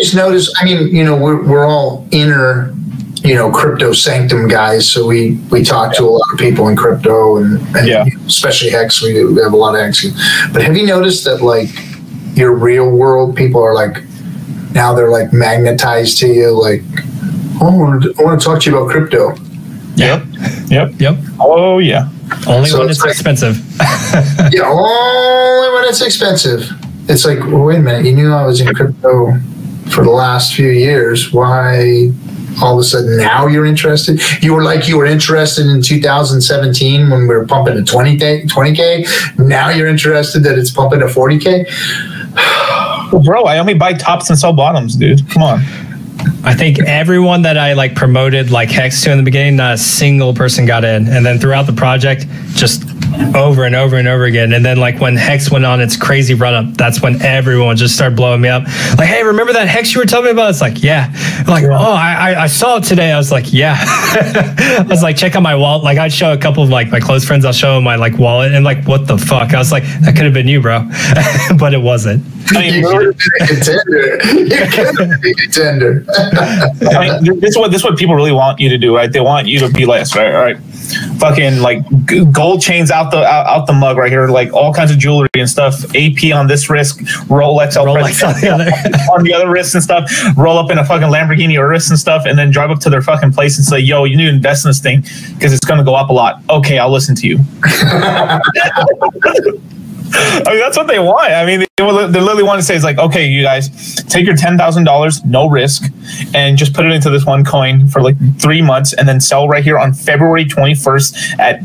guys notice? I mean, you know, we're we're all inner, you know, crypto sanctum guys. So we we talk to a lot of people in crypto, and, and Yeah. especially Hex. We, we have a lot of Hex. But have you noticed that like your real world people are like now they're like magnetized to you? Like, oh, I want to, I want to talk to you about crypto. Yep. Yep. Yep. Oh yeah. Only So when it's it's like- expensive. Yeah, only when it's expensive. It's like, well, wait a minute, you knew I was in crypto for the last few years. Why all of a sudden now you're interested? You were like you were interested in 2017 when we were pumping to 20k, 20k. Now you're interested that it's pumping to 40k. Well, bro, I only buy tops and sell bottoms, dude. Come on. I think everyone that I like promoted like Hex to in the beginning, not a single person got in. And then throughout the project, just over and over and over again. And then like when Hex went on its crazy run up, that's when everyone just started blowing me up. Like, hey, remember that Hex you were telling me about? It's like, yeah. Like, oh, I, I, I saw it today. I was like, yeah. I was like, check out my wallet. Like I'd show a couple of like my close friends, I'll show them my like wallet and like, what the fuck? I was like, that could have been you, bro. but it wasn't. I mean, You could have been a contender. You could have been a contender. I mean, this is what this is what people really want you to do, right? They want you to be less, right? All right, fucking like gold chains out the out, out the mug right here, like all kinds of jewelry and stuff. AP on this wrist, Rolex, on Rolex on the other. on the other wrist and stuff. Roll up in a fucking Lamborghini or wrist and stuff, and then drive up to their fucking place and say, "Yo, you need to invest in this thing because it's gonna go up a lot." Okay, I'll listen to you. I mean, that's what they want. I mean, they, they literally want to say it's like, okay, you guys take your ten thousand dollars, no risk, and just put it into this one coin for like three months, and then sell right here on February twenty first at